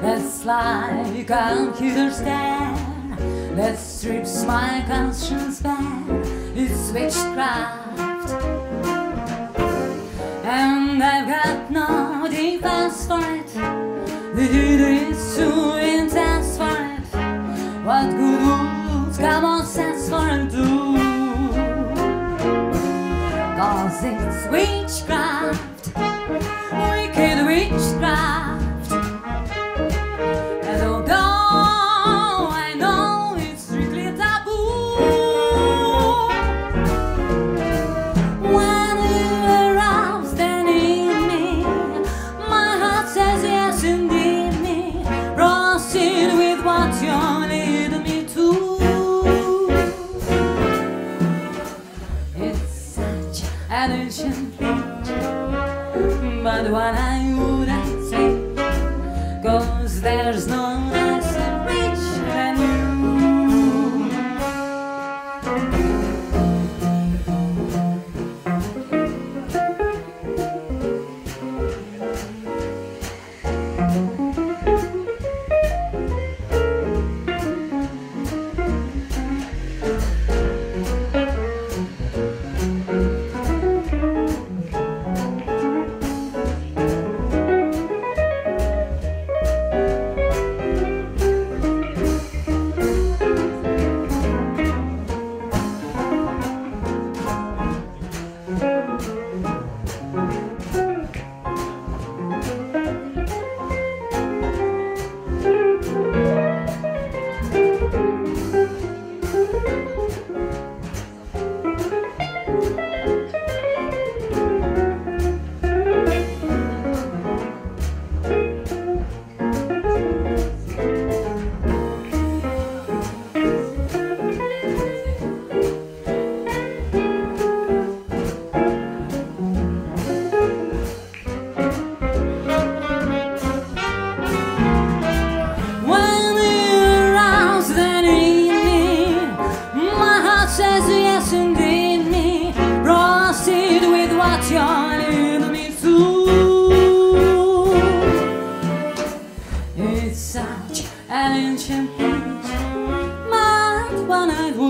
That's like a computer's stare That strips my conscience bare It's witchcraft. And I've got no defense for it. The too intense for it. What good would common sense for it do? Cause it's witchcraft such an ancient thing, but what I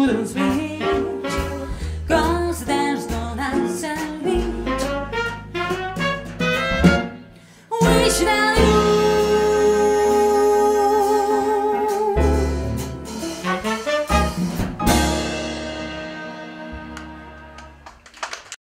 wounds me Cause there's no answer me Wish that